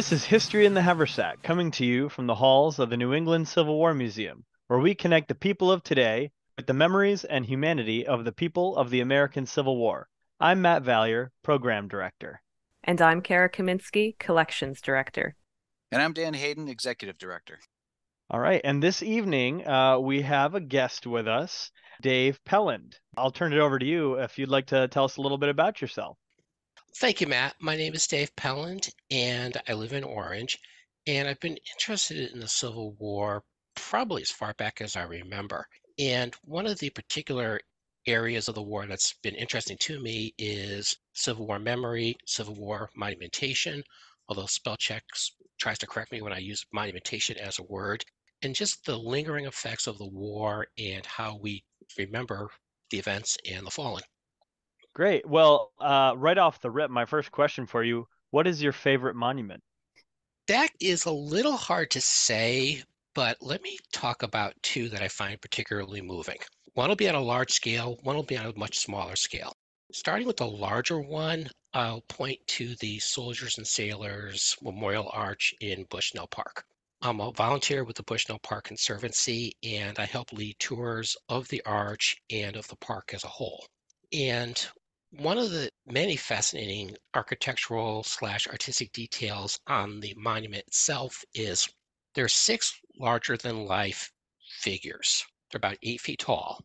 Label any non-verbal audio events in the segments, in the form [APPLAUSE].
This is History in the Haversack, coming to you from the halls of the New England Civil War Museum, where we connect the people of today with the memories and humanity of the people of the American Civil War. I'm Matt Valier, Program Director. And I'm Cara Kaminsky, Collections Director. And I'm Dan Hayden, Executive Director. All right. And this evening, uh, we have a guest with us, Dave Pelland. I'll turn it over to you if you'd like to tell us a little bit about yourself. Thank you, Matt. My name is Dave Pelland, and I live in Orange. And I've been interested in the Civil War probably as far back as I remember. And one of the particular areas of the war that's been interesting to me is Civil War memory, Civil War monumentation, although spell checks tries to correct me when I use monumentation as a word, and just the lingering effects of the war and how we remember the events and the fallen. Great. Well, uh, right off the rip, my first question for you what is your favorite monument? That is a little hard to say, but let me talk about two that I find particularly moving. One will be on a large scale, one will be on a much smaller scale. Starting with the larger one, I'll point to the Soldiers and Sailors Memorial Arch in Bushnell Park. I'm a volunteer with the Bushnell Park Conservancy, and I help lead tours of the arch and of the park as a whole. And one of the many fascinating architectural slash artistic details on the monument itself is there are six larger than life figures. They're about eight feet tall.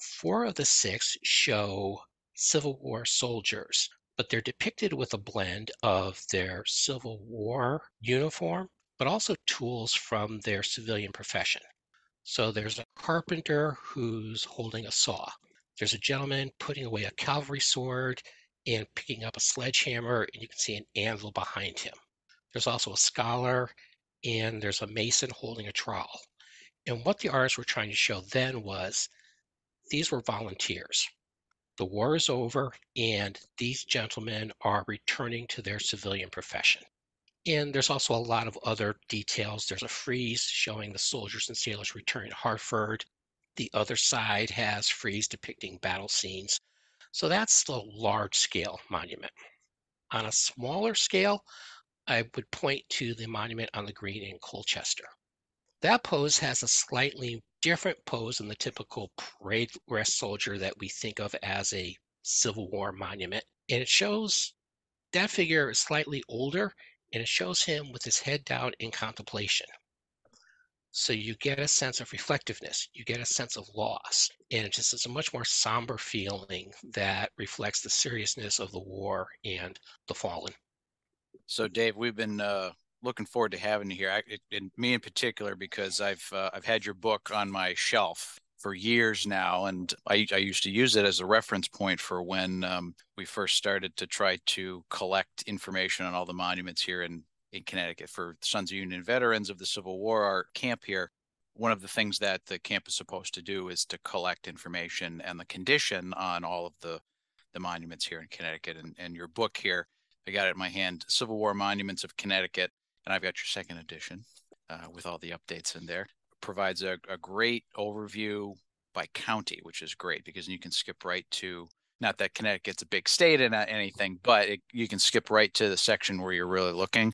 Four of the six show Civil War soldiers, but they're depicted with a blend of their Civil War uniform, but also tools from their civilian profession. So there's a carpenter who's holding a saw. There's a gentleman putting away a cavalry sword and picking up a sledgehammer, and you can see an anvil behind him. There's also a scholar, and there's a mason holding a trowel. And what the artists were trying to show then was these were volunteers. The war is over, and these gentlemen are returning to their civilian profession. And there's also a lot of other details. There's a frieze showing the soldiers and sailors returning to Hartford. The other side has frieze depicting battle scenes. So that's the large scale monument. On a smaller scale, I would point to the monument on the green in Colchester. That pose has a slightly different pose than the typical parade rest soldier that we think of as a Civil War monument. And it shows that figure is slightly older and it shows him with his head down in contemplation. So you get a sense of reflectiveness, you get a sense of loss, and it just is a much more somber feeling that reflects the seriousness of the war and the fallen. So, Dave, we've been uh, looking forward to having you here, I, and me in particular, because I've uh, I've had your book on my shelf for years now, and I, I used to use it as a reference point for when um, we first started to try to collect information on all the monuments here in in Connecticut for Sons of Union veterans of the Civil War our camp here. One of the things that the camp is supposed to do is to collect information and the condition on all of the the monuments here in Connecticut. And, and your book here, I got it in my hand, Civil War Monuments of Connecticut, and I've got your second edition uh, with all the updates in there. Provides a, a great overview by county, which is great because you can skip right to not that Connecticut's a big state and anything, but it, you can skip right to the section where you're really looking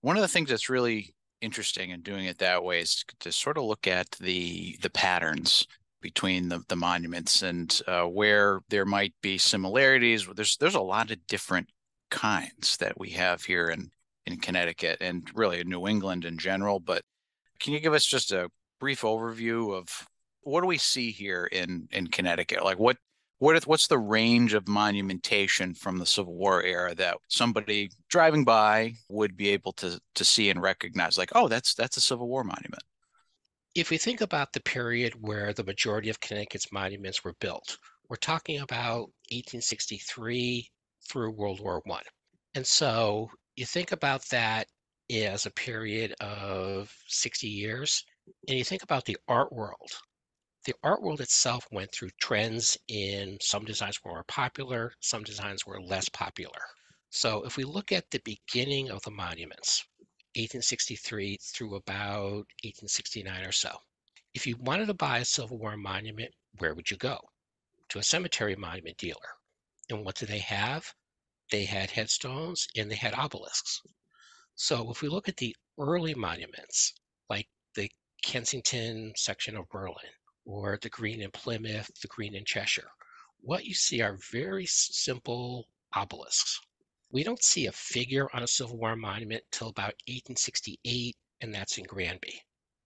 one of the things that's really interesting in doing it that way is to sort of look at the the patterns between the, the monuments and uh, where there might be similarities. There's there's a lot of different kinds that we have here in in Connecticut and really in New England in general. But can you give us just a brief overview of what do we see here in in Connecticut? Like what what is, what's the range of monumentation from the Civil War era that somebody driving by would be able to to see and recognize? Like, oh, that's that's a Civil War monument. If we think about the period where the majority of Connecticut's monuments were built, we're talking about 1863 through World War One, and so you think about that as a period of 60 years, and you think about the art world the art world itself went through trends in some designs were more popular, some designs were less popular. So if we look at the beginning of the monuments, 1863 through about 1869 or so, if you wanted to buy a Civil War monument, where would you go? To a cemetery monument dealer. And what did they have? They had headstones and they had obelisks. So if we look at the early monuments, like the Kensington section of Berlin, or the green in Plymouth, the green in Cheshire, what you see are very simple obelisks. We don't see a figure on a Civil War monument till about 1868, and that's in Granby.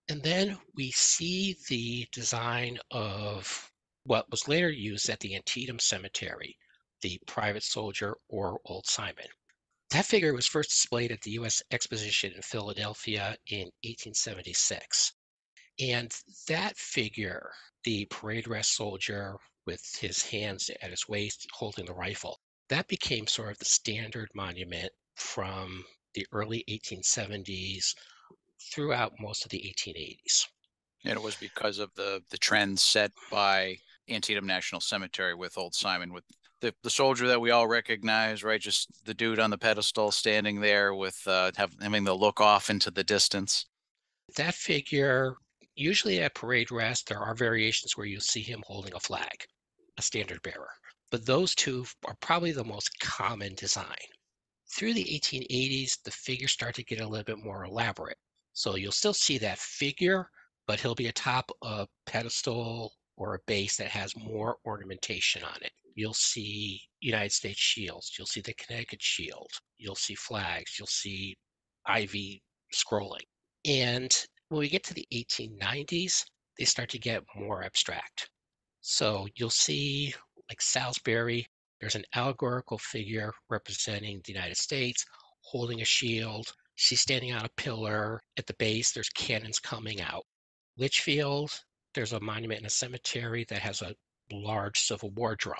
And then we see the design of what was later used at the Antietam Cemetery, the private soldier or Old Simon. That figure was first displayed at the U.S. Exposition in Philadelphia in 1876. And that figure, the parade rest soldier with his hands at his waist holding the rifle, that became sort of the standard monument from the early 1870s throughout most of the 1880s. And it was because of the the trends set by Antietam National Cemetery with Old Simon, with the, the soldier that we all recognize, right? Just the dude on the pedestal standing there with uh, have, having the look off into the distance. That figure, usually at parade rest, there are variations where you'll see him holding a flag, a standard bearer. But those two are probably the most common design. Through the 1880s, the figures start to get a little bit more elaborate. So you'll still see that figure, but he'll be atop a pedestal or a base that has more ornamentation on it. You'll see United States shields, you'll see the Connecticut shield, you'll see flags, you'll see ivy scrolling. And when we get to the 1890s, they start to get more abstract. So you'll see, like Salisbury, there's an allegorical figure representing the United States holding a shield. She's standing on a pillar. At the base, there's cannons coming out. Litchfield, there's a monument in a cemetery that has a large Civil War drum.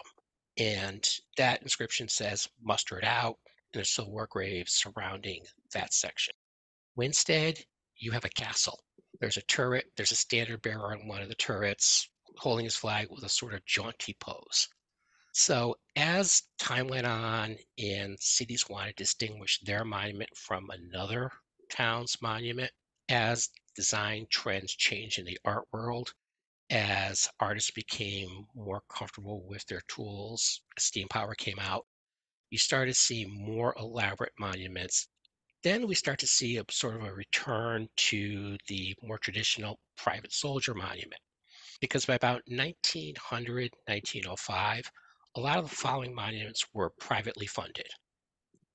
And that inscription says, muster it out. And there's Civil War graves surrounding that section. Winsted, you have a castle. There's a turret, there's a standard bearer on one of the turrets holding his flag with a sort of jaunty pose. So as time went on and cities wanted to distinguish their monument from another town's monument, as design trends changed in the art world, as artists became more comfortable with their tools, steam power came out, you started to see more elaborate monuments. Then we start to see a sort of a return to the more traditional private soldier monument. Because by about 1900, 1905, a lot of the following monuments were privately funded.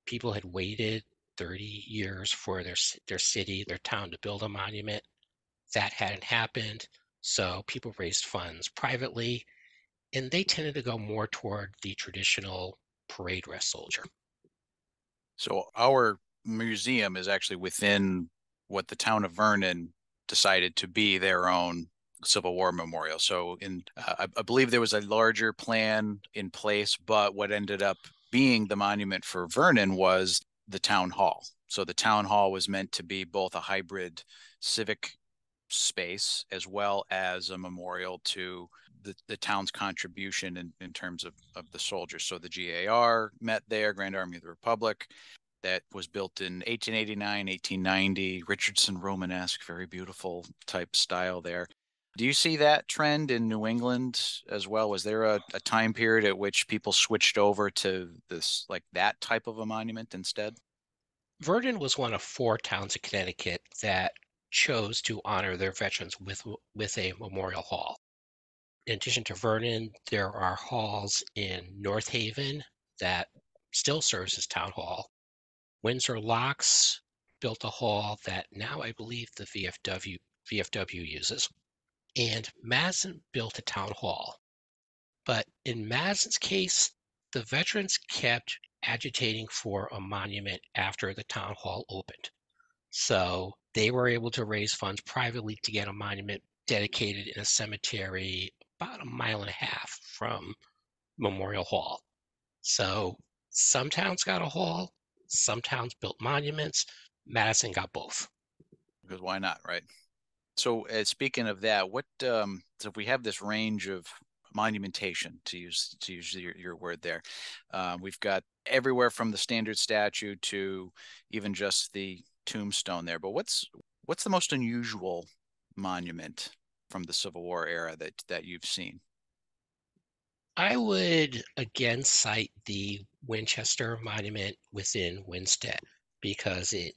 People had waited 30 years for their, their city, their town to build a monument. That hadn't happened. So people raised funds privately, and they tended to go more toward the traditional parade rest soldier. So our museum is actually within what the town of Vernon decided to be their own Civil War memorial. So in uh, I, I believe there was a larger plan in place, but what ended up being the monument for Vernon was the town hall. So the town hall was meant to be both a hybrid civic space as well as a memorial to the, the town's contribution in, in terms of, of the soldiers. So the GAR met there, Grand Army of the Republic, that was built in 1889, 1890, Richardson Romanesque, very beautiful type style there. Do you see that trend in New England as well? Was there a, a time period at which people switched over to this, like that type of a monument instead? Vernon was one of four towns in Connecticut that chose to honor their veterans with with a memorial hall. In addition to Vernon, there are halls in North Haven that still serves as town hall. Windsor Locks built a hall that now I believe the VFW VFW uses. And Madison built a town hall. But in Madison's case, the veterans kept agitating for a monument after the town hall opened. So they were able to raise funds privately to get a monument dedicated in a cemetery about a mile and a half from Memorial Hall. So some towns got a hall, some towns built monuments. Madison got both. Because why not, right? So, uh, speaking of that, what um, so if we have this range of monumentation to use to use your, your word there, uh, we've got everywhere from the standard statue to even just the tombstone there. But what's what's the most unusual monument from the Civil War era that that you've seen? I would again cite the Winchester Monument within Winsted because it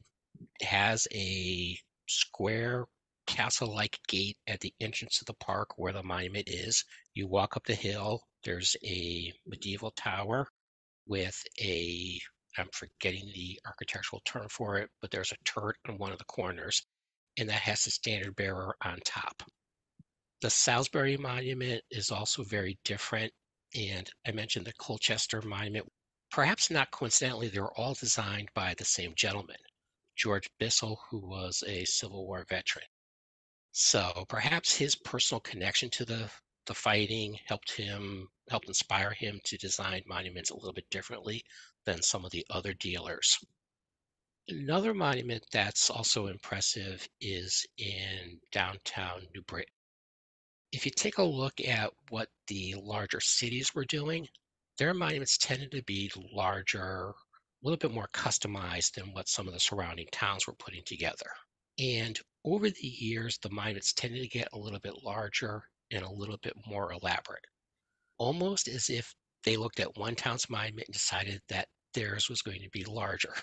has a square castle-like gate at the entrance to the park where the monument is. You walk up the hill, there's a medieval tower with a I'm forgetting the architectural term for it, but there's a turret on one of the corners, and that has the standard bearer on top. The Salisbury Monument is also very different, and I mentioned the Colchester Monument. Perhaps not coincidentally, they were all designed by the same gentleman, George Bissell, who was a Civil War veteran. So perhaps his personal connection to the the fighting helped him helped inspire him to design monuments a little bit differently than some of the other dealers. Another monument that's also impressive is in downtown New Britain. If you take a look at what the larger cities were doing, their monuments tended to be larger, a little bit more customized than what some of the surrounding towns were putting together. And over the years, the monuments tended to get a little bit larger and a little bit more elaborate, almost as if they looked at one town's monument and decided that theirs was going to be larger.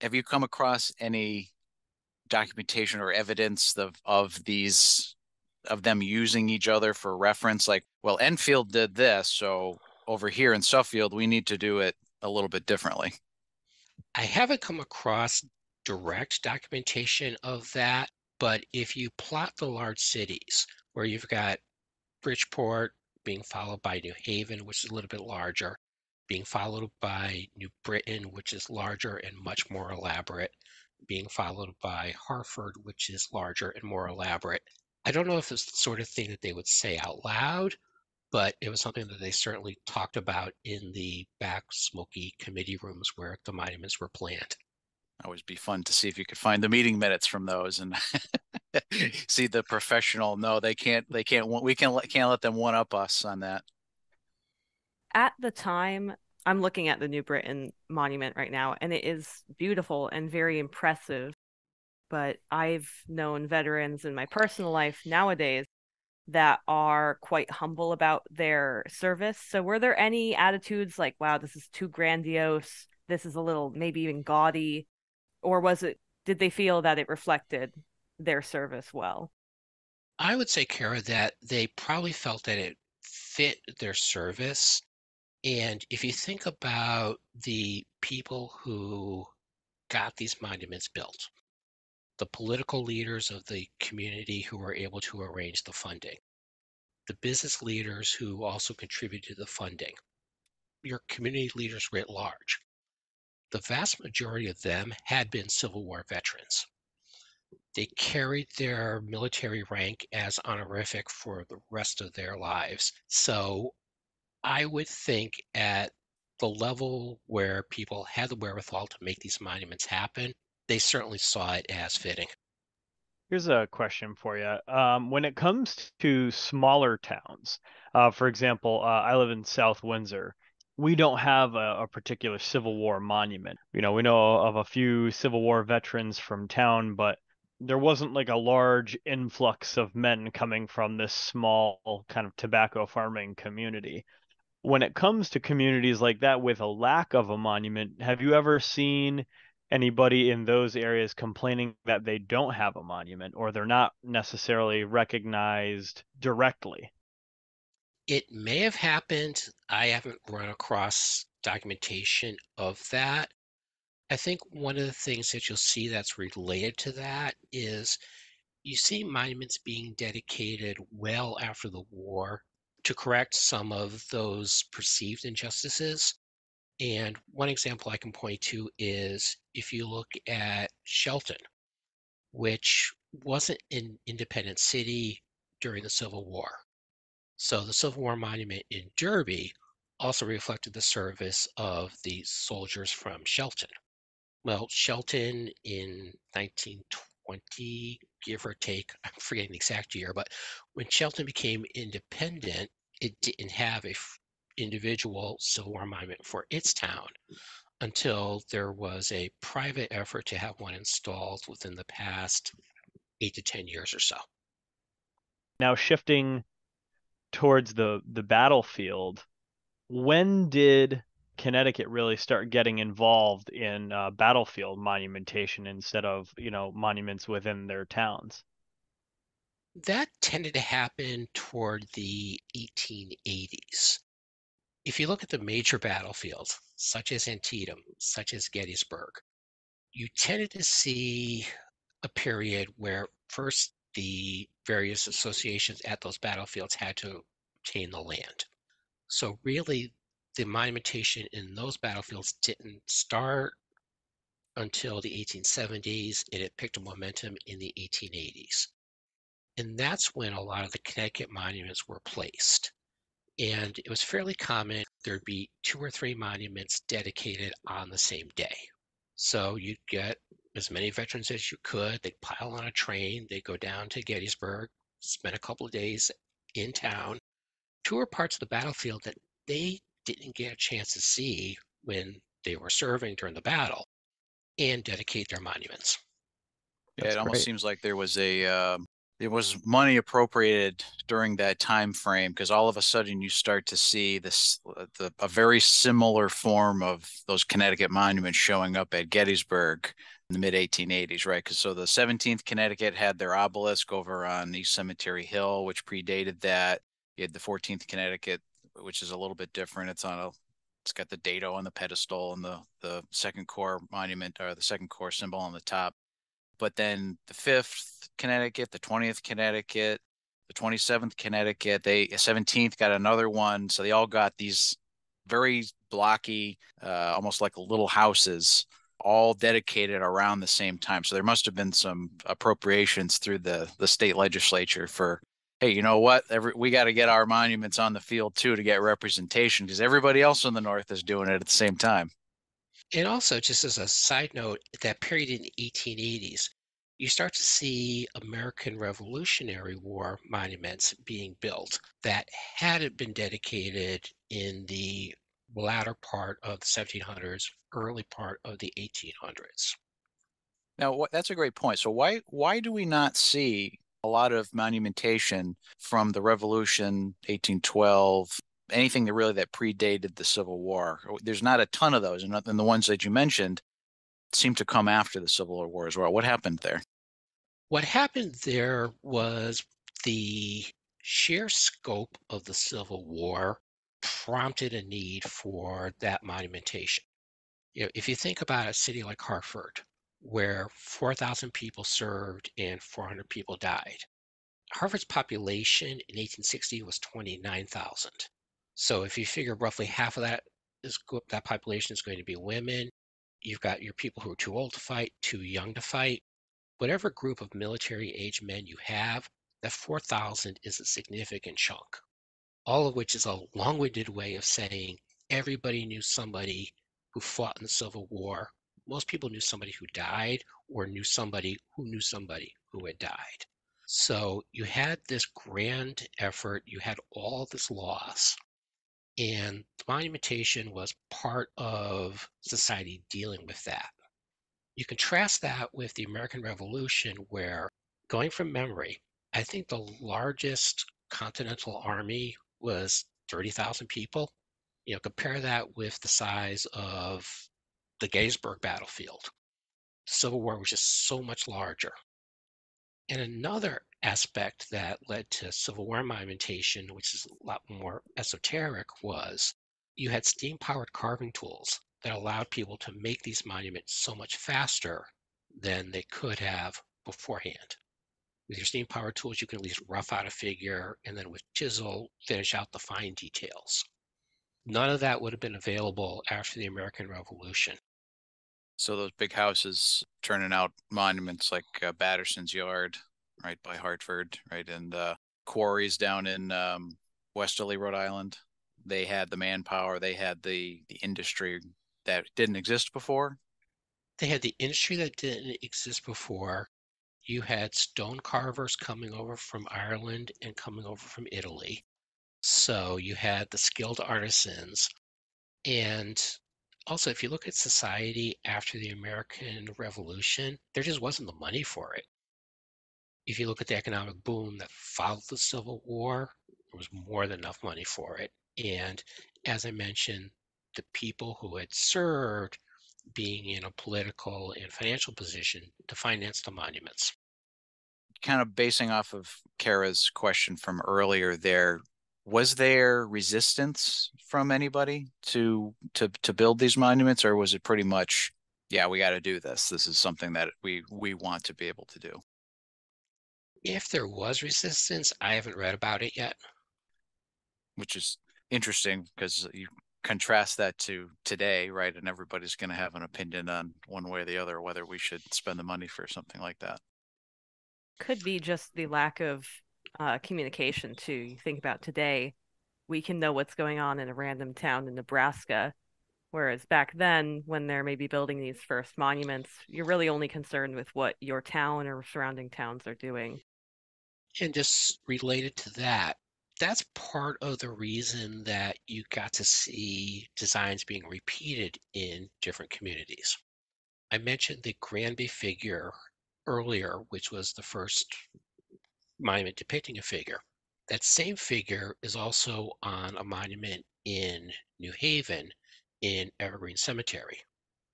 Have you come across any documentation or evidence of, of these of them using each other for reference? Like, well, Enfield did this, so over here in Suffield, we need to do it a little bit differently. I haven't come across direct documentation of that, but if you plot the large cities where you've got Bridgeport being followed by New Haven, which is a little bit larger, being followed by New Britain, which is larger and much more elaborate, being followed by Hartford, which is larger and more elaborate. I don't know if it's the sort of thing that they would say out loud, but it was something that they certainly talked about in the back smoky committee rooms where the monuments were planned. Always be fun to see if you could find the meeting minutes from those and [LAUGHS] see the professional. No they can't they can't we can can't let them one up us on that. At the time i'm looking at the new britain monument right now and it is beautiful and very impressive but i've known veterans in my personal life nowadays that are quite humble about their service so were there any attitudes like wow this is too grandiose this is a little maybe even gaudy or was it did they feel that it reflected their service well? I would say, Cara, that they probably felt that it fit their service. And if you think about the people who got these monuments built, the political leaders of the community who were able to arrange the funding, the business leaders who also contributed to the funding, your community leaders writ large the vast majority of them had been Civil War veterans. They carried their military rank as honorific for the rest of their lives. So I would think at the level where people had the wherewithal to make these monuments happen, they certainly saw it as fitting. Here's a question for you. Um, when it comes to smaller towns, uh, for example, uh, I live in South Windsor we don't have a, a, particular Civil War monument. You know, we know of a few Civil War veterans from town, but there wasn't like a large influx of men coming from this small kind of tobacco farming community. When it comes to communities like that with a lack of a monument, have you ever seen anybody in those areas complaining that they don't have a monument or they're not necessarily recognized directly? It may have happened. I haven't run across documentation of that. I think one of the things that you'll see that's related to that is you see monuments being dedicated well after the war to correct some of those perceived injustices. And one example I can point to is if you look at Shelton, which wasn't an independent city during the Civil War. So the Civil War monument in Derby also reflected the service of the soldiers from Shelton. Well, Shelton in 1920, give or take, [LAUGHS] I'm forgetting the exact year, but when Shelton became independent, it didn't have a individual Civil War monument for its town until there was a private effort to have one installed within the past eight to 10 years or so. Now, shifting towards the the battlefield when did Connecticut really start getting involved in uh, battlefield monumentation instead of, you know, monuments within their towns? That tended to happen toward the 1880s. If you look at the major battlefields, such as Antietam, such as Gettysburg, you tended to see a period where first the various associations at those battlefields had to obtain the land. So really the monumentation in those battlefields didn't start until the 1870s and it picked up momentum in the 1880s. And that's when a lot of the Connecticut monuments were placed. And it was fairly common there'd be two or three monuments dedicated on the same day. So you'd get as many veterans as you could. They'd pile on a train, they'd go down to Gettysburg, spend a couple of days in town, tour parts of the battlefield that they didn't get a chance to see when they were serving during the battle and dedicate their monuments. Yeah, it almost seems like there was a uh, there was money appropriated during that time frame because all of a sudden you start to see this uh, the, a very similar form of those Connecticut monuments showing up at Gettysburg in the mid 1880s, right? Because so the 17th Connecticut had their obelisk over on East Cemetery Hill, which predated that. You had the 14th Connecticut which is a little bit different. It's on a it's got the dado on the pedestal and the the second corps monument or the second corps symbol on the top. But then the fifth Connecticut, the 20th Connecticut, the 27th Connecticut, they 17th got another one. So they all got these very blocky, uh, almost like little houses, all dedicated around the same time. So there must have been some appropriations through the the state legislature for hey, you know what? Every, we got to get our monuments on the field too to get representation because everybody else in the North is doing it at the same time. And also, just as a side note, at that period in the 1880s, you start to see American Revolutionary War monuments being built that hadn't been dedicated in the latter part of the 1700s, early part of the 1800s. Now, that's a great point. So why why do we not see a lot of monumentation from the Revolution, 1812, anything that really that predated the Civil War. There's not a ton of those, uh, and the ones that you mentioned seem to come after the Civil War as well. What happened there? What happened there was the sheer scope of the Civil War prompted a need for that monumentation. You know, if you think about a city like Hartford, where 4,000 people served and 400 people died. Hartford's population in 1860 was 29,000. So if you figure roughly half of that is that population is going to be women, you've got your people who are too old to fight, too young to fight. Whatever group of military age men you have, that 4,000 is a significant chunk. All of which is a long-winded way of saying everybody knew somebody who fought in the Civil War most people knew somebody who died or knew somebody who knew somebody who had died. So you had this grand effort, you had all this loss, and monumentation was part of society dealing with that. You contrast that with the American Revolution, where going from memory, I think the largest continental army was 30,000 people. You know, compare that with the size of the Gettysburg battlefield. The Civil War was just so much larger. And another aspect that led to Civil War monumentation, which is a lot more esoteric, was you had steam powered carving tools that allowed people to make these monuments so much faster than they could have beforehand. With your steam powered tools, you can at least rough out a figure and then with chisel, finish out the fine details. None of that would have been available after the American Revolution. So those big houses turning out monuments like uh, Batterson's Yard, right by Hartford, right, and uh, quarries down in um, Westerly, Rhode Island. They had the manpower, they had the the industry that didn't exist before. They had the industry that didn't exist before. You had stone carvers coming over from Ireland and coming over from Italy. So you had the skilled artisans. And also, if you look at society after the American Revolution, there just wasn't the money for it. If you look at the economic boom that followed the Civil War, there was more than enough money for it. And as I mentioned, the people who had served being in a political and financial position to finance the monuments. Kind of basing off of Cara's question from earlier there, was there resistance from anybody to to to build these monuments or was it pretty much yeah, we got to do this. This is something that we we want to be able to do. If there was resistance, I haven't read about it yet. Which is interesting because you contrast that to today, right? And everybody's going to have an opinion on one way or the other whether we should spend the money for something like that. Could be just the lack of uh, communication too. You think about today, we can know what's going on in a random town in Nebraska, whereas back then, when they're maybe building these first monuments, you're really only concerned with what your town or surrounding towns are doing. And just related to that, that's part of the reason that you got to see designs being repeated in different communities. I mentioned the Granby figure earlier, which was the first monument depicting a figure. That same figure is also on a monument in New Haven in Evergreen Cemetery.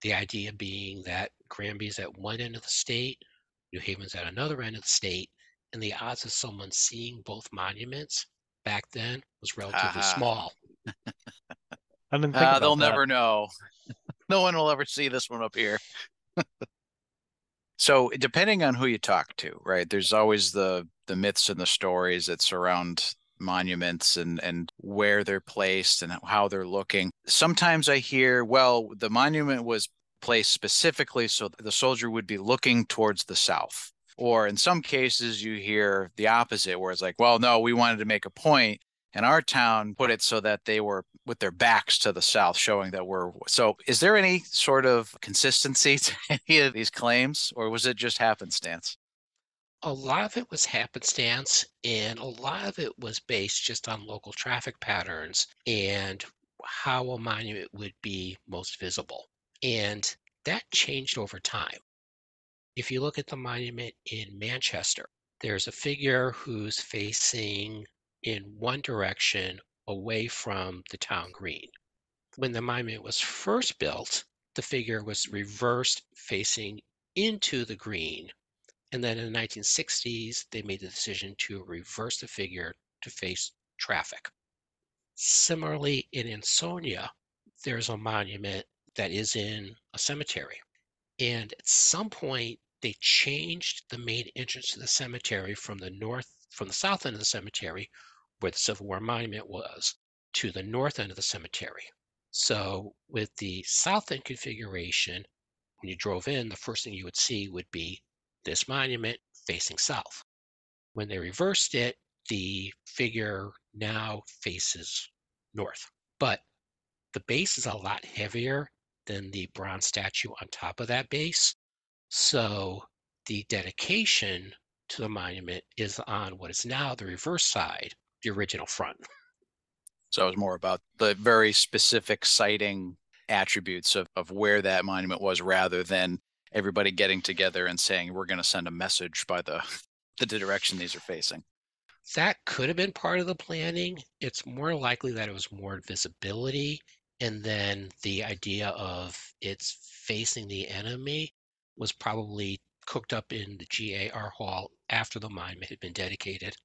The idea being that Granby's at one end of the state, New Haven's at another end of the state, and the odds of someone seeing both monuments back then was relatively uh-huh. small. I didn't think uh, they'll that. never know. no one will ever see this one up here. [LAUGHS] so depending on who you talk to, right? There's always the the myths and the stories that surround monuments and and where they're placed and how they're looking. Sometimes I hear, well, the monument was placed specifically so the soldier would be looking towards the south. Or in some cases, you hear the opposite, where it's like, well, no, we wanted to make a point, and our town put it so that they were with their backs to the south, showing that we're. So, is there any sort of consistency [LAUGHS] to any of these claims, or was it just happenstance? A lot of it was happenstance, and a lot of it was based just on local traffic patterns and how a monument would be most visible. And that changed over time. If you look at the monument in Manchester, there's a figure who's facing in one direction away from the town green. When the monument was first built, the figure was reversed facing into the green. And then in the 1960s, they made the decision to reverse the figure to face traffic. Similarly, in Ansonia, there's a monument that is in a cemetery. And at some point, they changed the main entrance to the cemetery from the north, from the south end of the cemetery, where the Civil War monument was, to the north end of the cemetery. So with the south end configuration, when you drove in, the first thing you would see would be this monument facing south. When they reversed it, the figure now faces north. But the base is a lot heavier than the bronze statue on top of that base. So the dedication to the monument is on what is now the reverse side, the original front. So it was more about the very specific siting attributes of, of where that monument was rather than everybody getting together and saying we're going to send a message by the [LAUGHS] the direction these are facing. That could have been part of the planning. It's more likely that it was more visibility and then the idea of it's facing the enemy was probably cooked up in the GAR hall after the monument had been dedicated.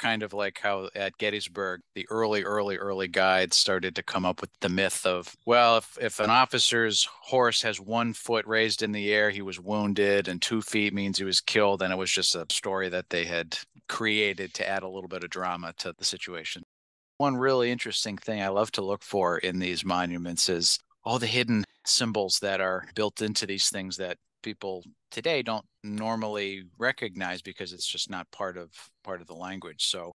Kind of like how at Gettysburg, the early, early, early guides started to come up with the myth of, well, if, if an officer's horse has one foot raised in the air, he was wounded, and two feet means he was killed. And it was just a story that they had created to add a little bit of drama to the situation. One really interesting thing I love to look for in these monuments is all the hidden symbols that are built into these things that people today don't normally recognize because it's just not part of part of the language. So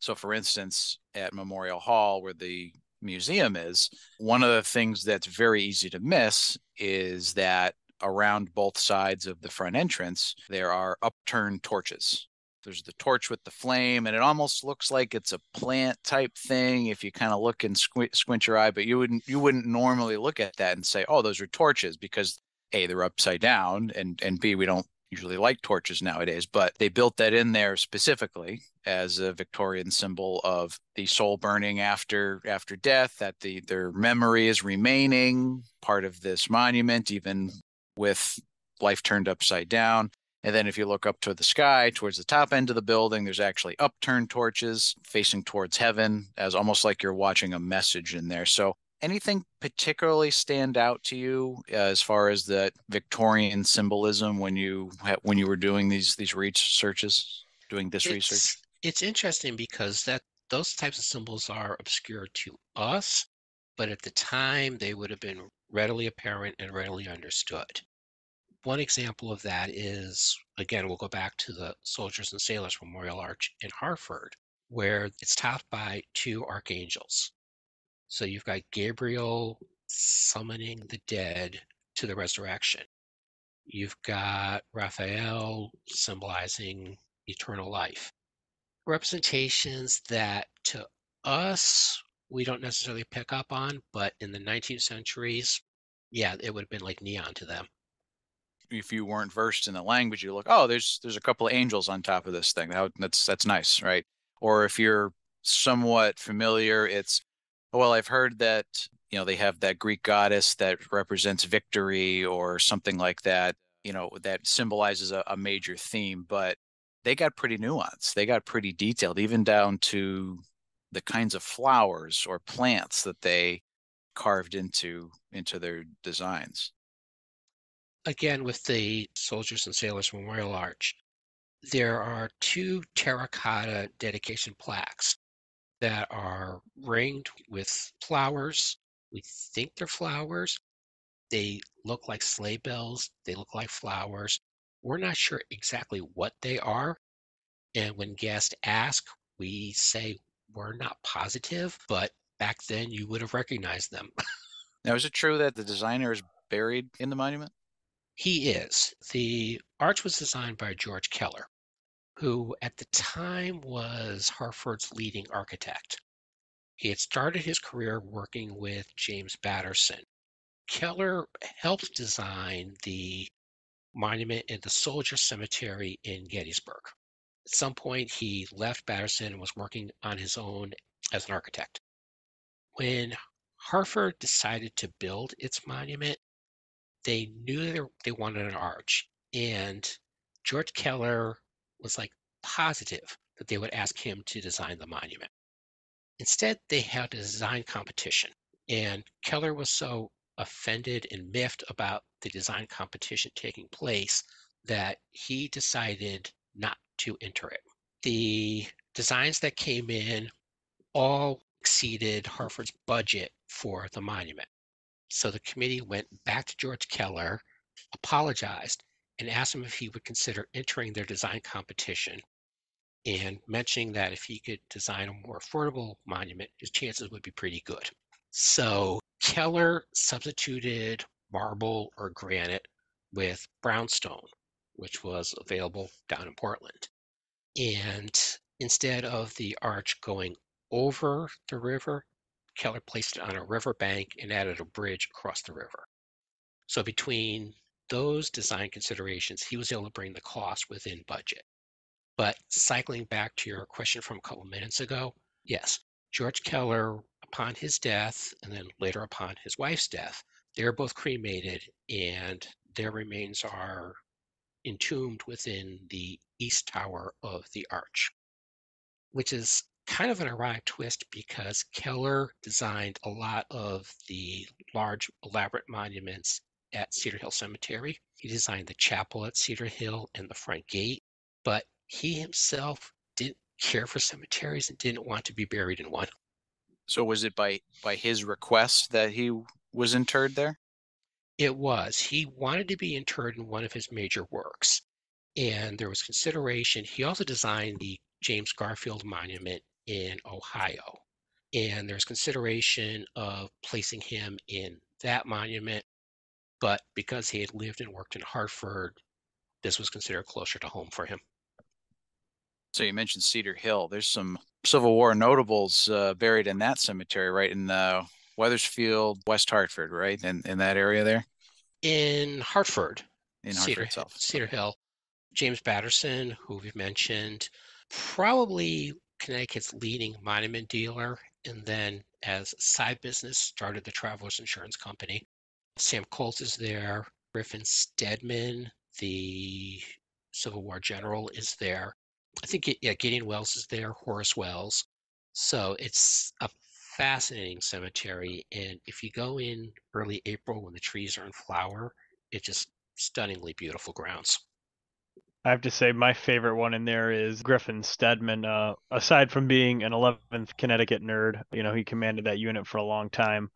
so for instance at memorial hall where the museum is one of the things that's very easy to miss is that around both sides of the front entrance there are upturned torches. There's the torch with the flame and it almost looks like it's a plant type thing if you kind of look and squint, squint your eye but you wouldn't you wouldn't normally look at that and say oh those are torches because a they're upside down and and b we don't usually like torches nowadays but they built that in there specifically as a Victorian symbol of the soul burning after after death, that the their memory is remaining part of this monument, even with life turned upside down. And then if you look up to the sky towards the top end of the building, there's actually upturned torches facing towards heaven as almost like you're watching a message in there. So anything particularly stand out to you uh, as far as the Victorian symbolism when you when you were doing these these researches, doing this it's, research? It's interesting because that those types of symbols are obscure to us, but at the time they would have been readily apparent and readily understood. One example of that is, again, we'll go back to the Soldiers and Sailors Memorial Arch in Hartford, where it's topped by two archangels. So you've got Gabriel summoning the dead to the resurrection. You've got Raphael symbolizing eternal life. Representations that to us we don't necessarily pick up on, but in the 19th centuries, yeah, it would have been like neon to them if you weren't versed in the language, you look, oh, there's there's a couple of angels on top of this thing. That, that's that's nice, right? Or if you're somewhat familiar, it's well, I've heard that you know they have that Greek goddess that represents victory or something like that. You know that symbolizes a, a major theme, but they got pretty nuanced. They got pretty detailed, even down to the kinds of flowers or plants that they carved into into their designs again with the Soldiers and Sailors Memorial Arch, there are two terracotta dedication plaques that are ringed with flowers. We think they're flowers. They look like sleigh bells. They look like flowers. We're not sure exactly what they are. And when guests ask, we say we're not positive, but back then you would have recognized them. [LAUGHS] now, is it true that the designer is buried in the monument? He is. The arch was designed by George Keller, who at the time was Hartford's leading architect. He had started his career working with James Batterson. Keller helped design the monument in the Soldier Cemetery in Gettysburg. At some point, he left Batterson and was working on his own as an architect. When Hartford decided to build its monument, they knew they wanted an arch. And George Keller was like positive that they would ask him to design the monument. Instead, they had a design competition. And Keller was so offended and miffed about the design competition taking place that he decided not to enter it. The designs that came in all exceeded Hartford's budget for the monument. So the committee went back to George Keller, apologized, and asked him if he would consider entering their design competition and mentioning that if he could design a more affordable monument, his chances would be pretty good. So Keller substituted marble or granite with brownstone, which was available down in Portland. And instead of the arch going over the river, Keller placed it on a river bank and added a bridge across the river. So between those design considerations, he was able to bring the cost within budget. But cycling back to your question from a couple minutes ago, yes, George Keller, upon his death, and then later upon his wife's death, they're both cremated and their remains are entombed within the east tower of the arch, which is kind of an ironic twist because Keller designed a lot of the large, elaborate monuments at Cedar Hill Cemetery. He designed the chapel at Cedar Hill and the front gate, but he himself didn't care for cemeteries and didn't want to be buried in one. So was it by by his request that he was interred there? It was. He wanted to be interred in one of his major works. And there was consideration. He also designed the James Garfield Monument in Ohio. And there's consideration of placing him in that monument. But because he had lived and worked in Hartford, this was considered closer to home for him. So you mentioned Cedar Hill. There's some Civil War notables uh, buried in that cemetery, right in uh, Wethersfield, West Hartford, right in in that area there. In Hartford, in Hartford Cedar, itself. Cedar Hill, James Batterson, who we've mentioned, probably Connecticut's leading monument dealer, and then as side business started the Travelers Insurance Company. Sam Colt is there. Griffin Stedman, the Civil War general, is there. I think yeah, Gideon Welles is there. Horace Wells. So it's a fascinating cemetery, and if you go in early April when the trees are in flower, it's just stunningly beautiful grounds. I have to say, my favorite one in there is Griffin Stedman. Uh, aside from being an 11th Connecticut nerd, you know, he commanded that unit for a long time.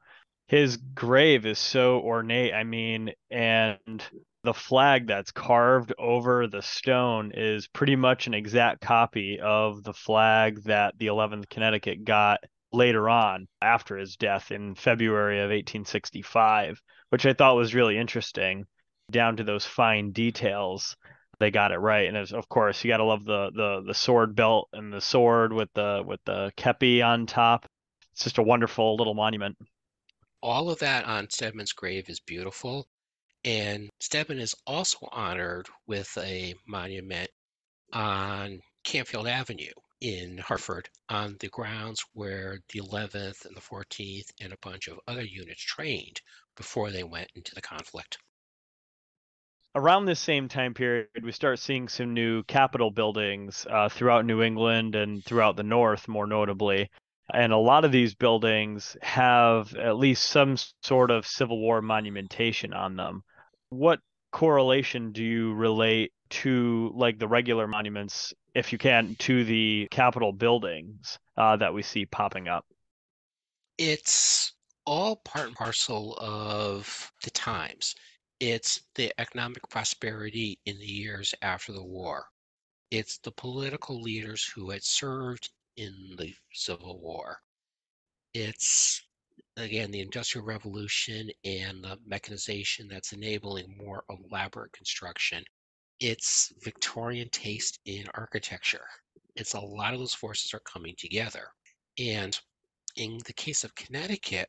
His grave is so ornate. I mean, and the flag that's carved over the stone is pretty much an exact copy of the flag that the 11th Connecticut got later on after his death in February of 1865, which I thought was really interesting down to those fine details they got it right. And of course, you got to love the the the sword belt and the sword with the with the kepi on top. It's just a wonderful little monument. All of that on Stedman's grave is beautiful, and Stedman is also honored with a monument on Campfield Avenue in Hartford on the grounds where the 11th and the 14th and a bunch of other units trained before they went into the conflict around this same time period, we start seeing some new Capitol buildings uh, throughout New England and throughout the North, more notably. And a lot of these buildings have at least some sort of Civil War monumentation on them. What correlation do you relate to, like the regular monuments, if you can, to the Capitol buildings uh, that we see popping up? It's all part and parcel of the times. It's the economic prosperity in the years after the war. It's the political leaders who had served in the Civil War. It's, again, the Industrial Revolution and the mechanization that's enabling more elaborate construction. It's Victorian taste in architecture. It's a lot of those forces are coming together. And in the case of Connecticut,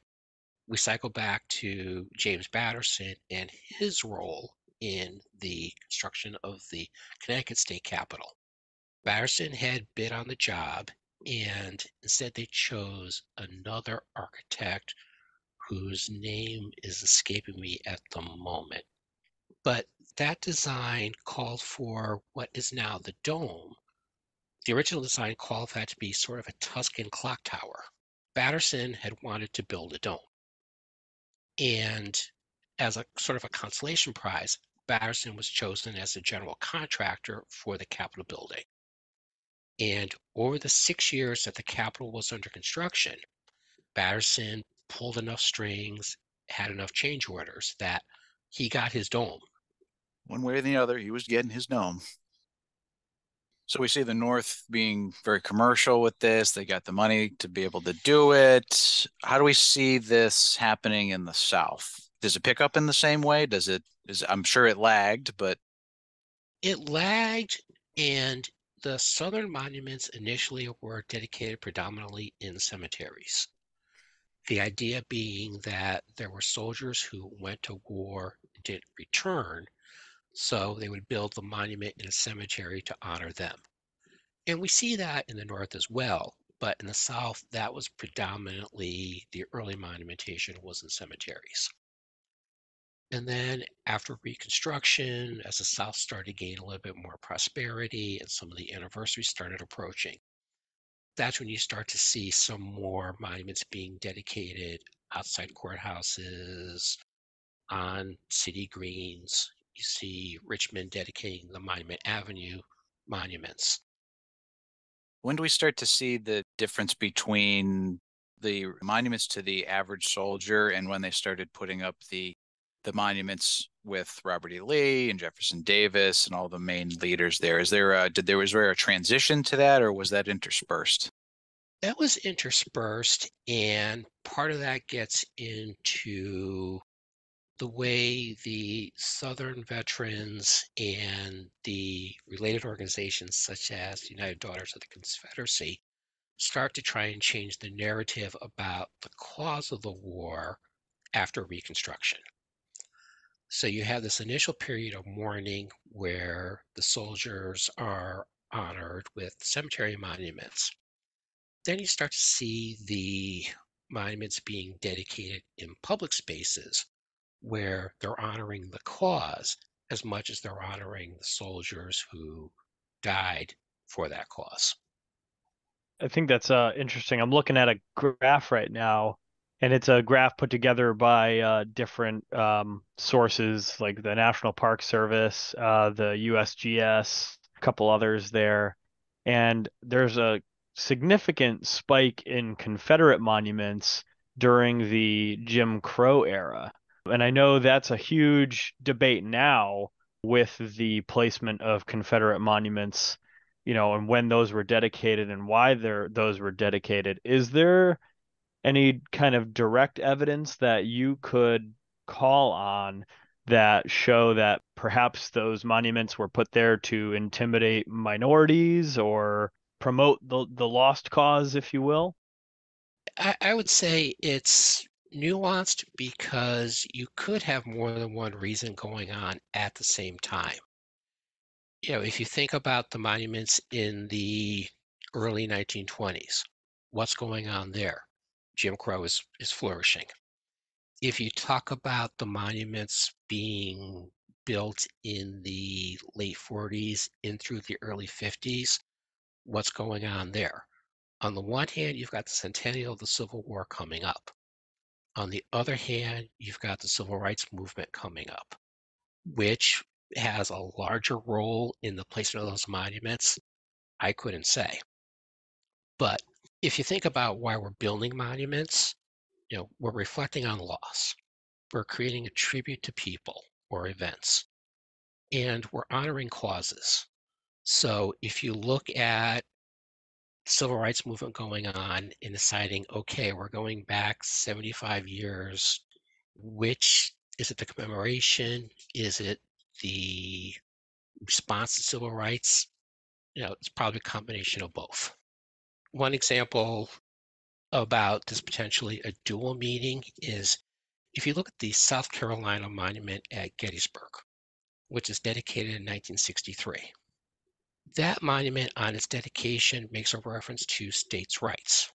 we cycle back to James Batterson and his role in the construction of the Connecticut State Capitol. Batterson had bid on the job, and instead they chose another architect whose name is escaping me at the moment. But that design called for what is now the dome. The original design called for that to be sort of a Tuscan clock tower. Batterson had wanted to build a dome. And as a sort of a consolation prize, Batterson was chosen as the general contractor for the Capitol building. And over the six years that the Capitol was under construction, Batterson pulled enough strings, had enough change orders that he got his dome. One way or the other, he was getting his dome. So we see the North being very commercial with this. They got the money to be able to do it. How do we see this happening in the South? Does it pick up in the same way? Does it is I'm sure it lagged, but it lagged and the southern monuments initially were dedicated predominantly in cemeteries. The idea being that there were soldiers who went to war and didn't return, so they would build the monument in a cemetery to honor them. And we see that in the north as well, but in the south, that was predominantly the early monumentation was in cemeteries. And then after Reconstruction, as the South started to gain a little bit more prosperity and some of the anniversaries started approaching, that's when you start to see some more monuments being dedicated outside courthouses, on city greens, you see Richmond dedicating the Monument Avenue monuments. When do we start to see the difference between the monuments to the average soldier and when they started putting up the the monuments with Robert E. Lee and Jefferson Davis and all the main leaders there? Is there a did there was there a transition to that or was that interspersed? That was interspersed, and part of that gets into the way the Southern veterans and the related organizations, such as the United Daughters of the Confederacy, start to try and change the narrative about the cause of the war after Reconstruction. So you have this initial period of mourning where the soldiers are honored with cemetery monuments. Then you start to see the monuments being dedicated in public spaces where they're honoring the cause as much as they're honoring the soldiers who died for that cause. I think that's uh, interesting. I'm looking at a graph right now, and it's a graph put together by uh, different um, sources like the National Park Service, uh, the USGS, a couple others there. And there's a significant spike in Confederate monuments during the Jim Crow era. And I know that's a huge debate now with the placement of Confederate monuments, you know, and when those were dedicated and why those were dedicated. Is there any kind of direct evidence that you could call on that show that perhaps those monuments were put there to intimidate minorities or promote the the lost cause, if you will? I, I would say it's nuanced because you could have more than one reason going on at the same time. You know, if you think about the monuments in the early 1920s, what's going on there? Jim Crow is, is flourishing. If you talk about the monuments being built in the late 40s in through the early 50s, what's going on there? On the one hand, you've got the centennial of the Civil War coming up. On the other hand, you've got the civil rights movement coming up, which has a larger role in the placement of those monuments. I couldn't say. But if you think about why we're building monuments, you know, we're reflecting on loss. We're creating a tribute to people or events. And we're honoring causes. So if you look at civil rights movement going on in deciding, okay, we're going back 75 years. Which is it the commemoration? Is it the response to civil rights? You know, it's probably a combination of both. One example about this potentially a dual meaning is if you look at the South Carolina monument at Gettysburg, which is dedicated in 1963 that monument on its dedication makes a reference to states' rights.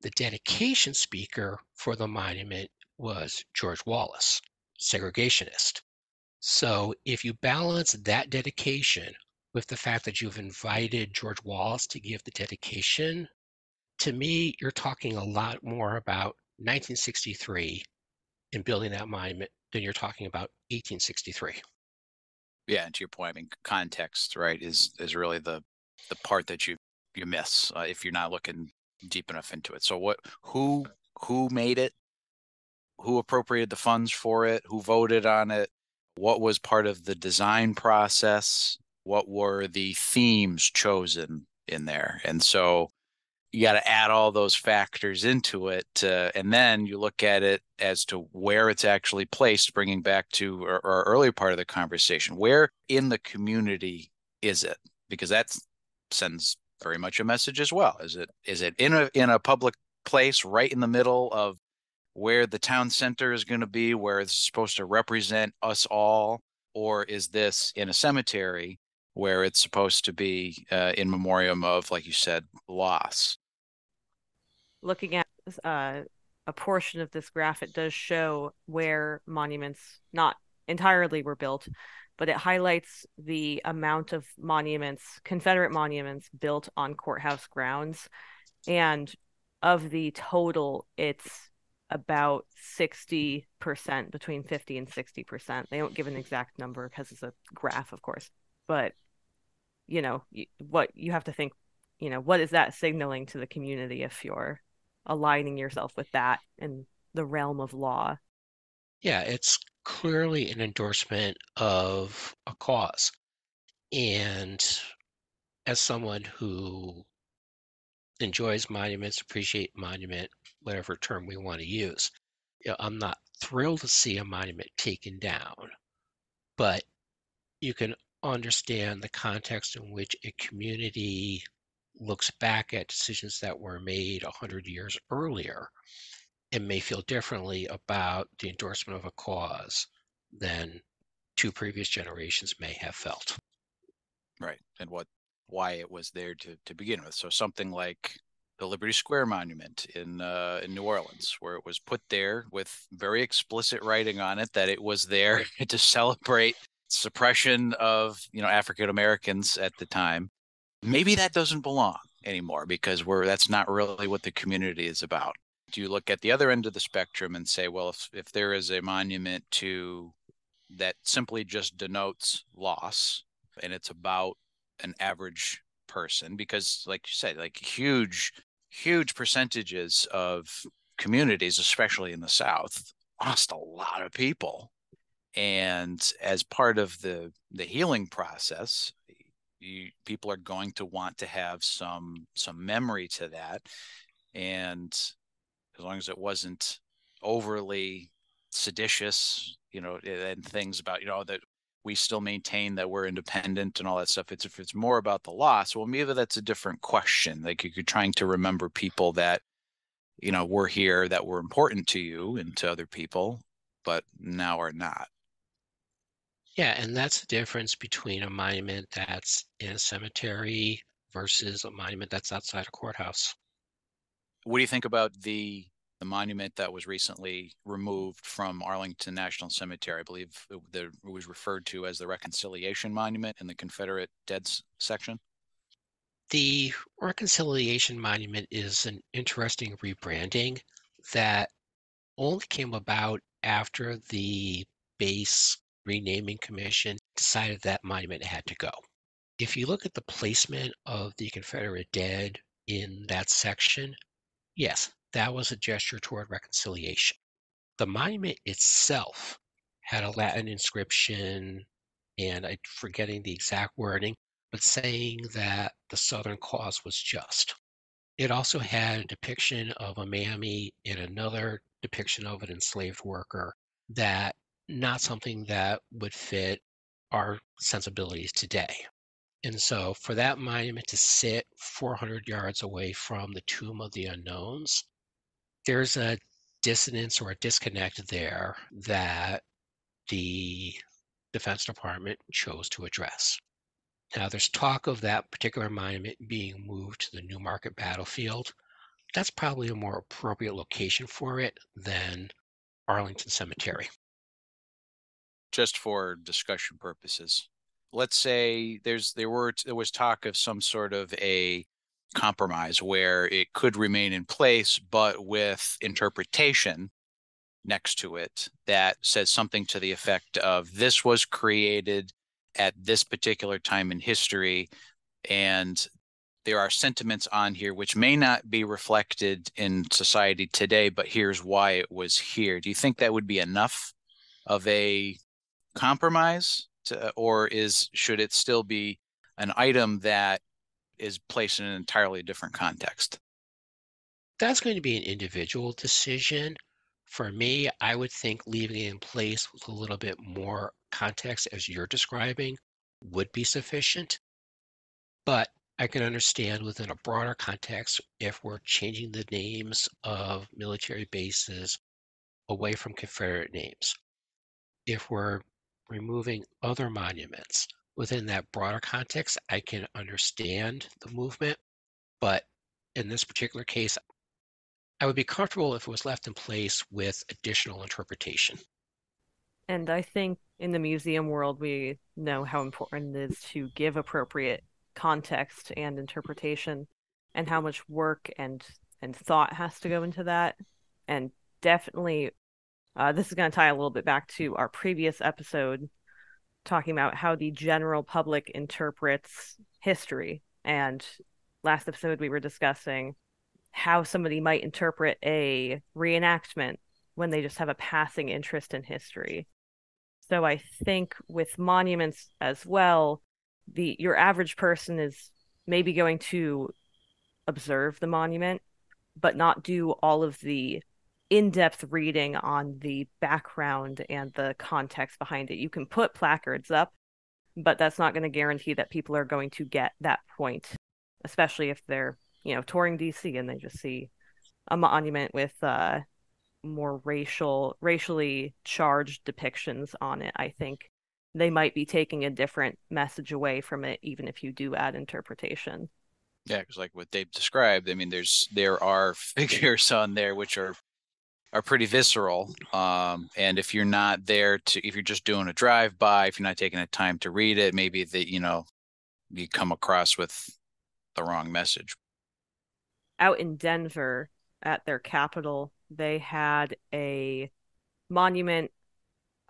The dedication speaker for the monument was George Wallace, segregationist. So if you balance that dedication with the fact that you've invited George Wallace to give the dedication, to me, you're talking a lot more about 1963 and building that monument than you're talking about 1863 yeah and to your point i mean context right is is really the the part that you you miss uh, if you're not looking deep enough into it. So what who who made it? Who appropriated the funds for it? Who voted on it? What was part of the design process what were the themes chosen in there. And so you got to add all those factors into it uh, and then you look at it as to where it's actually placed bringing back to our, our earlier part of the conversation where in the community is it? Because that sends very much a message as well. Is it is it in a in a public place right in the middle of where the town center is going to be where it's supposed to represent us all? Or is this in a cemetery where it's supposed to be uh, in memoriam of like you said loss looking at uh, a portion of this graph, it does show where monuments not entirely were built, but it highlights the amount of monuments, Confederate monuments built on courthouse grounds. And of the total, it's about 60%, between 50 and 60%. They don't give an exact number because it's a graph, of course. But, you know, what you have to think, you know, what is that signaling to the community if you're aligning yourself with that in the realm of law. Yeah, it's clearly an endorsement of a cause. And as someone who enjoys monuments, appreciate monument, whatever term we want to use, you know, I'm not thrilled to see a monument taken down, but you can understand the context in which a community looks back at decisions that were made 100 years earlier and may feel differently about the endorsement of a cause than two previous generations may have felt. Right. And what why it was there to to begin with. So something like the Liberty Square Monument in uh, in New Orleans, where it was put there with very explicit writing on it that it was there [LAUGHS] to celebrate suppression of you know African Americans at the time. Maybe that doesn't belong anymore because we're that's not really what the community is about. Do you look at the other end of the spectrum and say, well, if if there is a monument to that simply just denotes loss and it's about an average person because like you said like huge huge percentages of communities especially in the south lost a lot of people and as part of the the healing process you, people are going to want to have some some memory to that. And as long as it wasn't overly seditious you know and things about you know that we still maintain that we're independent and all that stuff it's if it's more about the loss well maybe that's a different question. Like you're trying to remember people that you know were here that were important to you and to other people but now are not yeah, and that's the difference between a monument that's in a cemetery versus a monument that's outside a courthouse. What do you think about the the monument that was recently removed from Arlington National Cemetery? I believe it, was referred to as the Reconciliation Monument in the Confederate Deads section. The Reconciliation Monument is an interesting rebranding that only came about after the base renaming commission decided that monument had to go. If you look at the placement of the Confederate dead in that section, yes, that was a gesture toward reconciliation. The monument itself had a Latin inscription, and I'm forgetting the exact wording, but saying that the Southern cause was just. It also had a depiction of a mammy and another depiction of an enslaved worker that not something that would fit our sensibilities today. And so for that monument to sit 400 yards away from the tomb of the unknowns, there's a dissonance or a disconnect there that the Defense Department chose to address. Now, there's talk of that particular monument being moved to the New Market battlefield. That's probably a more appropriate location for it than Arlington Cemetery just for discussion purposes. Let's say there's there were there was talk of some sort of a compromise where it could remain in place but with interpretation next to it that says something to the effect of this was created at this particular time in history and there are sentiments on here which may not be reflected in society today but here's why it was here. Do you think that would be enough of a compromise to, or is should it still be an item that is placed in an entirely different context? That's going to be an individual decision. For me i would think leaving it in place with a little bit more context as you're describing would be sufficient. But i can understand within a broader context if we're changing the names of military bases away from confederate names. If we're removing other monuments. Within that broader context, I can understand the movement, but in this particular case, I would be comfortable if it was left in place with additional interpretation. And I think in the museum world, we know how important it is to give appropriate context and interpretation and how much work and and thought has to go into that and definitely uh, this is going to tie a little bit back to our previous episode talking about how the general public interprets history. And last episode, we were discussing how somebody might interpret a reenactment when they just have a passing interest in history. So I think with monuments as well, the your average person is maybe going to observe the monument, but not do all of the in-depth reading on the background and the context behind it. You can put placards up, but that's not going to guarantee that people are going to get that point, especially if they're, you know, touring DC and they just see a monument with uh more racial racially charged depictions on it. I think they might be taking a different message away from it, even if you do add interpretation. Yeah, because like what Dave described, I mean, there's there are [LAUGHS] figures on there which are are pretty visceral. Um, and if you're not there to, if you're just doing a drive by, if you're not taking the time to read it, maybe that you know you come across with the wrong message. Out in Denver, at their capital, they had a monument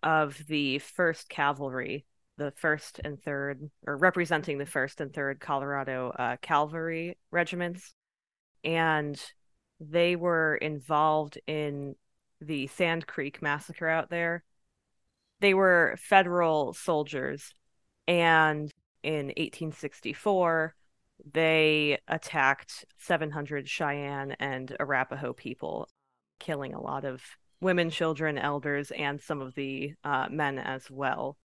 of the First Cavalry, the first and third, or representing the first and third Colorado uh, Cavalry regiments, and they were involved in the Sand Creek massacre out there. They were federal soldiers, and in 1864, they attacked 700 Cheyenne and Arapaho people, killing a lot of women, children, elders, and some of the uh, men as well.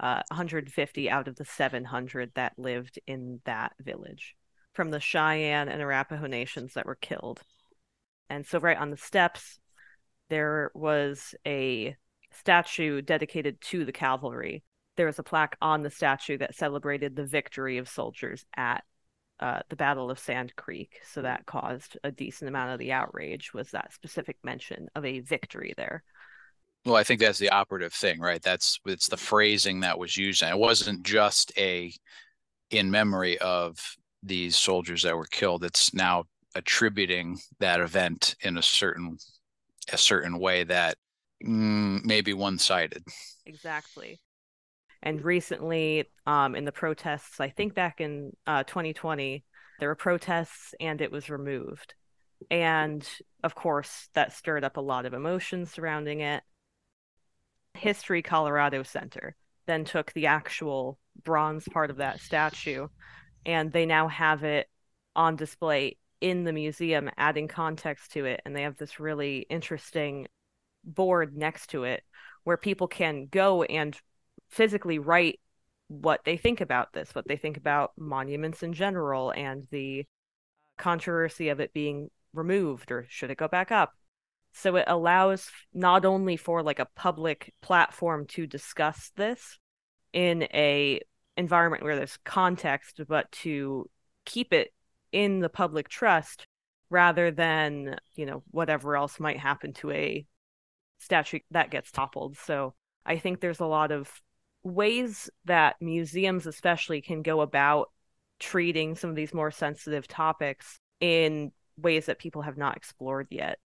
Uh, 150 out of the 700 that lived in that village from the Cheyenne and Arapaho nations that were killed. And so, right on the steps, there was a statue dedicated to the cavalry. There was a plaque on the statue that celebrated the victory of soldiers at uh, the Battle of Sand Creek. So that caused a decent amount of the outrage. Was that specific mention of a victory there? Well, I think that's the operative thing, right? That's it's the phrasing that was used. And it wasn't just a in memory of these soldiers that were killed. It's now attributing that event in a certain a certain way that mm, may be one sided. Exactly. And recently, um, in the protests, I think back in uh, 2020, there were protests and it was removed. And of course, that stirred up a lot of emotions surrounding it. History Colorado Center then took the actual bronze part of that statue and they now have it on display in the museum, adding context to it. And they have this really interesting board next to it where people can go and physically write what they think about this, what they think about monuments in general, and the controversy of it being removed or should it go back up. So it allows not only for like a public platform to discuss this in a environment where there's context, but to keep it in the public trust rather than, you know, whatever else might happen to a statue that gets toppled. So I think there's a lot of ways that museums especially can go about treating some of these more sensitive topics in ways that people have not explored yet.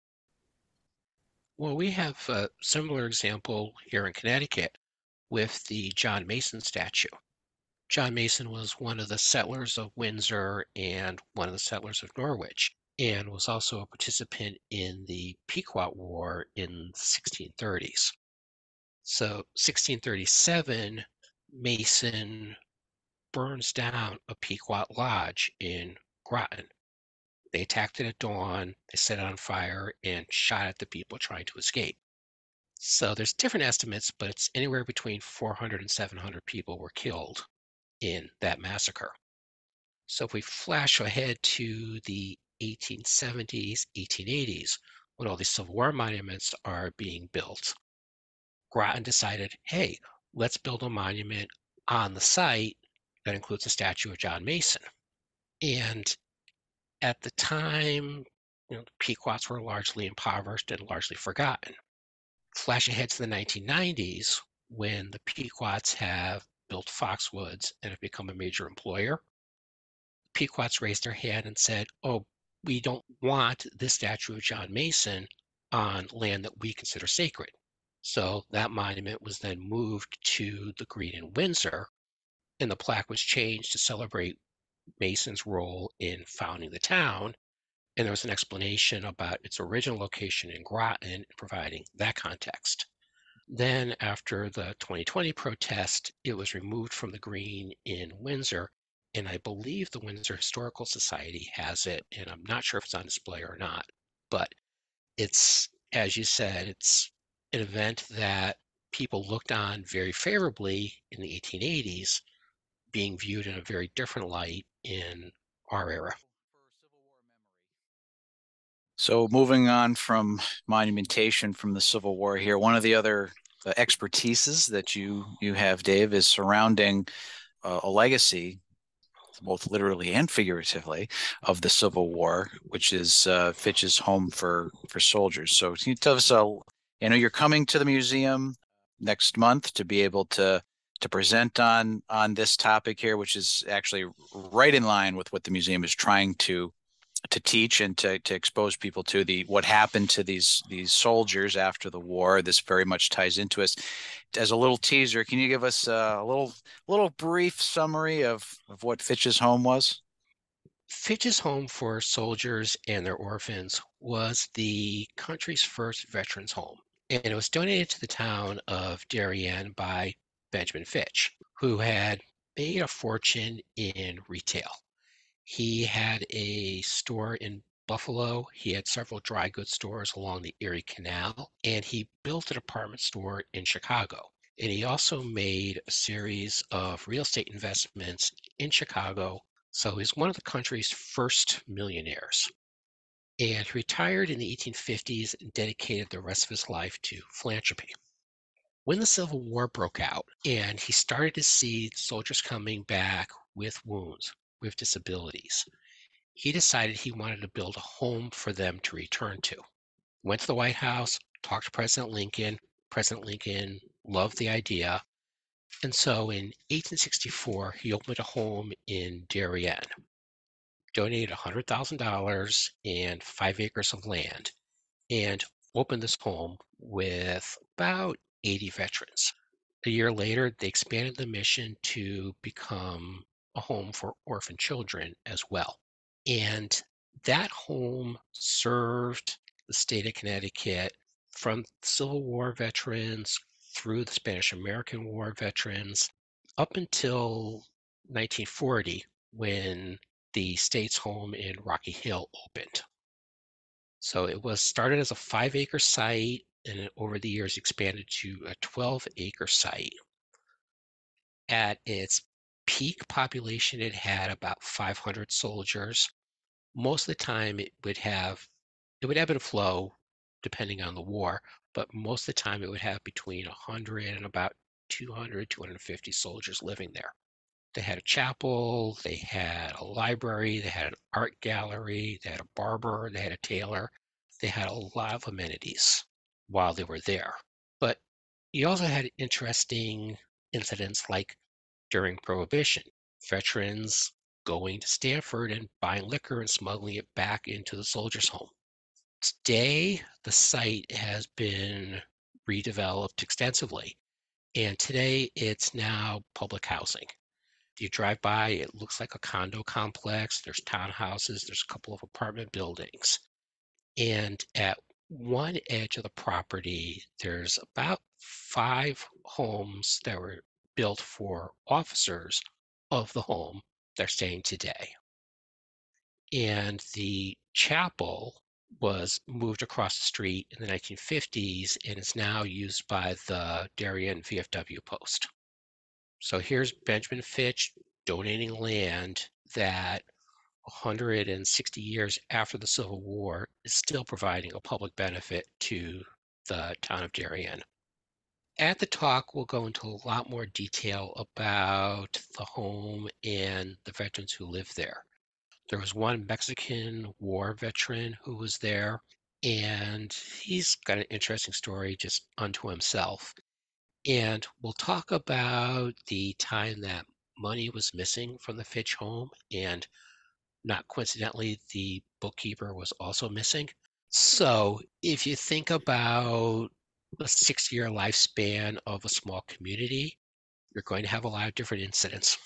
Well, we have a similar example here in Connecticut with the John Mason statue. John Mason was one of the settlers of Windsor and one of the settlers of Norwich, and was also a participant in the Pequot War in the 1630s. So 1637, Mason burns down a Pequot lodge in Groton. They attacked it at dawn, they set it on fire, and shot at the people trying to escape. So there's different estimates, but it's anywhere between 400 and 700 people were killed in that massacre. So if we flash ahead to the 1870s, 1880s, when all these Civil War monuments are being built, Groton decided, hey, let's build a monument on the site that includes a statue of John Mason. And at the time, you know, the Pequots were largely impoverished and largely forgotten. Flash ahead to the 1990s, when the Pequots have built Foxwoods and have become a major employer. Pequots raised their hand and said, Oh, we don't want this statue of John Mason on land that we consider sacred. So that monument was then moved to the Green in Windsor, and the plaque was changed to celebrate Mason's role in founding the town. And there was an explanation about its original location in Groton, providing that context. Then, after the 2020 protest, it was removed from the green in Windsor. And I believe the Windsor Historical Society has it. And I'm not sure if it's on display or not. But it's, as you said, it's an event that people looked on very favorably in the 1880s, being viewed in a very different light in our era. So moving on from monumentation from the Civil War here, one of the other expertises that you you have, Dave, is surrounding uh, a legacy, both literally and figuratively, of the Civil War, which is uh, Fitch's home for for soldiers. So, can you tell us? Uh, you know, you're coming to the museum next month to be able to to present on on this topic here, which is actually right in line with what the museum is trying to to teach and to, to expose people to the what happened to these these soldiers after the war. This very much ties into us. As a little teaser, can you give us a little little brief summary of of what Fitch's home was? Fitch's home for soldiers and their orphans was the country's first veterans home, and it was donated to the town of Darien by Benjamin Fitch, who had made a fortune in retail. He had a store in Buffalo. He had several dry goods stores along the Erie Canal, and he built a department store in Chicago. And he also made a series of real estate investments in Chicago. So he's one of the country's first millionaires. And he retired in the 1850s and dedicated the rest of his life to philanthropy when the Civil War broke out and he started to see soldiers coming back with wounds, with disabilities, he decided he wanted to build a home for them to return to. Went to the White House, talked to President Lincoln. President Lincoln loved the idea. And so in 1864, he opened a home in Darien, donated $100,000 and five acres of land, and opened this home with about 80 veterans. A year later, they expanded the mission to become a home for orphan children as well. And that home served the state of Connecticut from Civil War veterans through the Spanish American War veterans up until 1940 when the state's home in Rocky Hill opened. So it was started as a five acre site and over the years expanded to a 12 acre site. At its peak population, it had about 500 soldiers. Most of the time, it would have, it would ebb and flow depending on the war, but most of the time, it would have between 100 and about 200, 250 soldiers living there. They had a chapel, they had a library, they had an art gallery, they had a barber, they had a tailor, they had a lot of amenities while they were there. But you also had interesting incidents like during Prohibition, veterans going to Stamford and buying liquor and smuggling it back into the soldiers' home. Today, the site has been redeveloped extensively, and today it's now public housing. You drive by, it looks like a condo complex. There's townhouses, there's a couple of apartment buildings. And at one edge of the property, there's about five homes that were built for officers of the home they're staying today. And the chapel was moved across the street in the 1950s and is now used by the Darien VFW post. So here's Benjamin Fitch donating land that 160 years after the Civil War is still providing a public benefit to the town of Darien. At the talk, we'll go into a lot more detail about the home and the veterans who live there. There was one Mexican war veteran who was there, and he's got an interesting story just unto himself. And we'll talk about the time that money was missing from the Fitch home and not coincidentally, the bookkeeper was also missing. So if you think about a six year lifespan of a small community, you're going to have a lot of different incidents.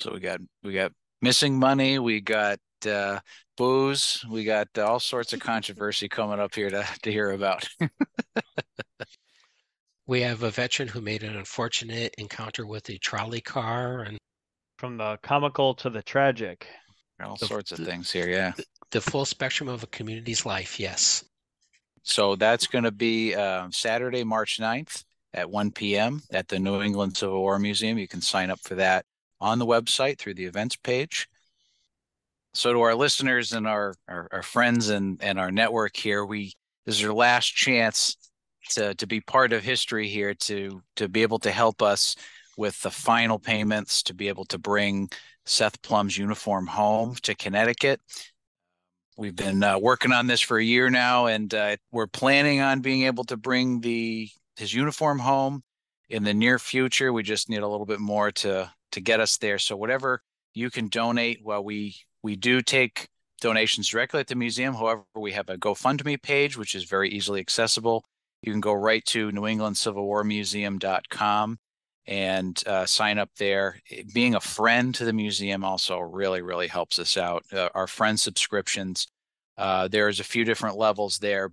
So we got we got missing money, we got uh, booze, we got uh, all sorts of controversy coming up here to to hear about. [LAUGHS] we have a veteran who made an unfortunate encounter with a trolley car and from the comical to the tragic all the, sorts of the, things here. Yeah. The, the, full spectrum of a community's life. Yes. So that's going to be uh, Saturday, March 9th at 1 p.m. at the New England Civil War Museum. You can sign up for that on the website through the events page. So to our listeners and our, our, our friends and, and our network here, we this is your last chance to, to be part of history here, to to be able to help us with the final payments, to be able to bring Seth Plumb's uniform home to Connecticut. We've been uh, working on this for a year now, and uh, we're planning on being able to bring the his uniform home in the near future. We just need a little bit more to to get us there. So whatever you can donate, well, we we do take donations directly at the museum. However, we have a GoFundMe page, which is very easily accessible. You can go right to New England Civil War Museum.com and uh, sign up there. Being a friend to the museum also really, really helps us out. Uh, our friend subscriptions, uh, there's a few different levels there.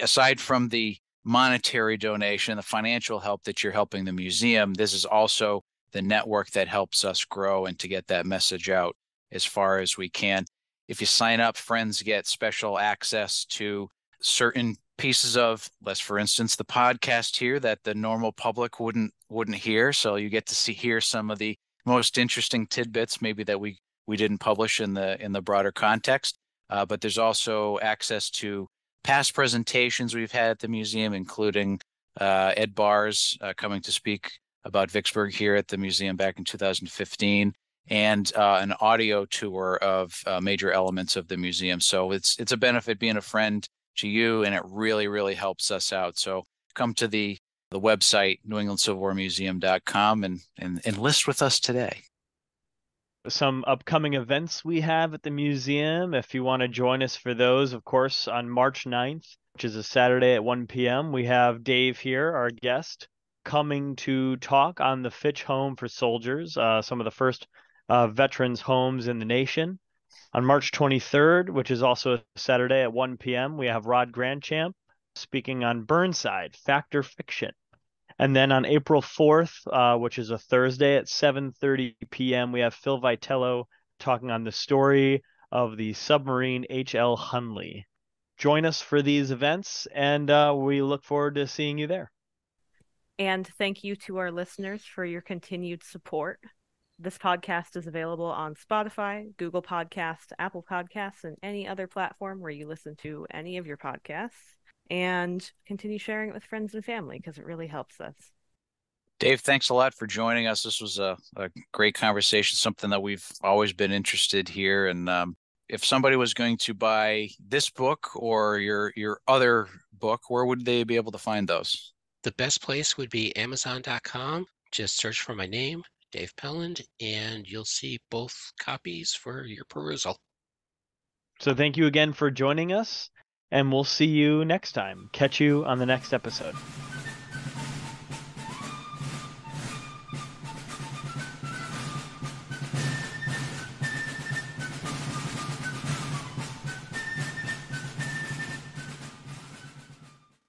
Aside from the monetary donation, the financial help that you're helping the museum, this is also the network that helps us grow and to get that message out as far as we can. If you sign up, friends get special access to certain pieces of let's for instance the podcast here that the normal public wouldn't wouldn't hear so you get to see hear some of the most interesting tidbits maybe that we we didn't publish in the in the broader context uh, but there's also access to past presentations we've had at the museum including uh, Ed Bearss uh, coming to speak about vicksburg here at the museum back in 2015 and uh, an audio tour of uh, major elements of the museum so it's it's a benefit being a friend to you, and it really, really helps us out. So come to the the website newenglandcivilwarmuseum.com and, and enlist with us today some upcoming events we have at the museum. If you want to join us for those, of course, on March 9th, which is a Saturday at 1 p.m., we have Dave here, our guest, coming to talk on the Fitch Home for Soldiers, uh, some of the first uh, veterans' homes in the nation. On March 23rd, which is also a Saturday at 1 p.m., we have Rod Grandchamp speaking on Burnside, Fact or Fiction. And then on April 4th, uh, which is a Thursday at 7:30 p.m., we have Phil Vitello talking on the story of the submarine H.L. Hunley. Join us for these events, and uh, we look forward to seeing you there. And thank you to our listeners for your continued support. This podcast is available on Spotify, Google Podcast, Apple Podcasts, and any other platform where you listen to any of your podcasts. And continue sharing it with friends and family because it really helps us. Dave, thanks a lot for joining us. This was a, a great conversation, something that we've always been interested here. And um, if somebody was going to buy this book or your your other book, where would they be able to find those? The best place would be Amazon.com. Just search for my name, Dave Pelland, and you'll see both copies for your perusal. So thank you again for joining us, and we'll see you next time. Catch you on the next episode.